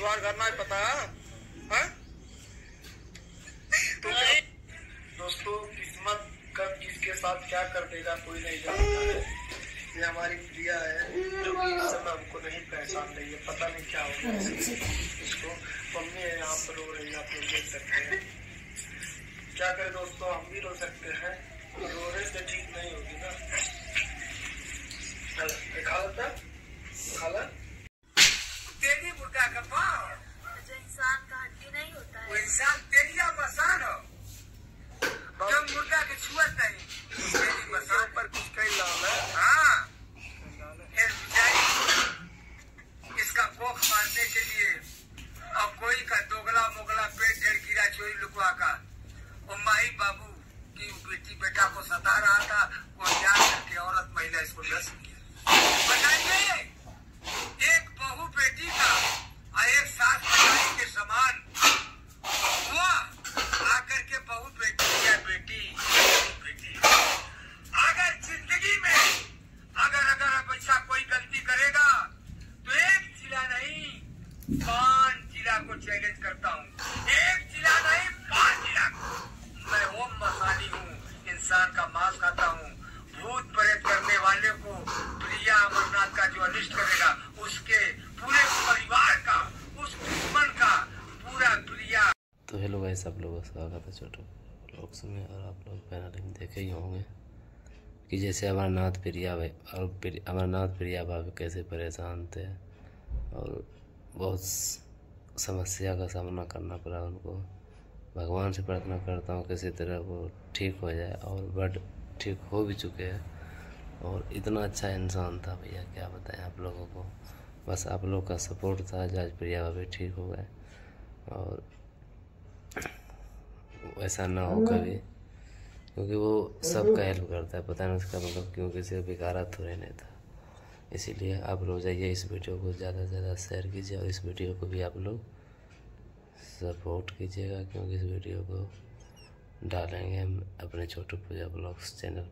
विश्वास करना है पता है? हाँ? तो दोस्तों किस्मत कब किसके साथ क्या कर देगा कोई नहीं जानता है। ये हमारी प्रिया है जो कि इस समय हमको नहीं पहचान रही है पता नहीं क्या होगा इसको। मम्मी है यहाँ पर रो रही है आप लोग देख सकते हैं। क्या करें दोस्तों हम भी रो सकते हैं। रो रहे से ठीक नहीं होगी ना। चल, ये खा लेता खा ले तेरी मुर्गा का पार जो इंसान का हड्डी नहीं होता वो है इंसान तेरी या मसान हो जब मुर्गा के छुअत नहीं तेरी मसान पर कुछ कई लाल है हाँ फिर बेचारी इसका कोख मारने के लिए अब कोई का दोगला मोगला पेट डेढ़ गिरा चोरी लुकवा का। और माई बाबू की बेटी बेटा को सता रहा था, वो याद करके औरत महिला इसको डस किया बताइए एक बहू बेटी का और एक सास बेटी के समान हुआ आकर के बहू बेटी या बेटी बेटी अगर ज़िंदगी में अगर अगर अब ऐसा कोई गलती करेगा तो एक जिला नहीं पाँच जिला को चैलेंज करता हूँ। एक जिला नहीं, पाँच जिला। मैं ओम मसानी हूँ, इंसान का मांस खाता हूँ। भूत प्रेत करने वाले को प्रिया अमरनाथ का जो अनिष्ट करेगा, उसके पूरे परिवार का, उस दुश्मन का पूरा प्रिया। तो हेलो गाइस, आप लोगों का स्वागत है छोटे ब्लॉग्स में, और आप लोग दिन देखे ही होंगे कि जैसे अमरनाथ प्रिया भाई, और अमरनाथ प्रिया भाभी कैसे परेशान थे, और बहुत समस्या का सामना करना पड़ा उनको। भगवान से प्रार्थना करता हूँ किसी तरह वो ठीक हो जाए और बट ठीक हो भी चुके हैं। और इतना अच्छा इंसान था भैया क्या बताएँ आप लोगों को। बस आप लोग का सपोर्ट था आज आज प्रिया भाभी ठीक हो गए। और ऐसा ना हो कभी क्योंकि वो सबका हेल्प करता है। पता नहीं उसका मतलब क्यों किसी को बेकारा थोड़े नहीं था। इसीलिए आप लोग जाइए इस वीडियो को ज़्यादा से ज़्यादा शेयर कीजिए और इस वीडियो को भी आप लोग सपोर्ट कीजिएगा, क्योंकि इस वीडियो को डालेंगे हम अपने छोटू पूजा ब्लॉग्स चैनल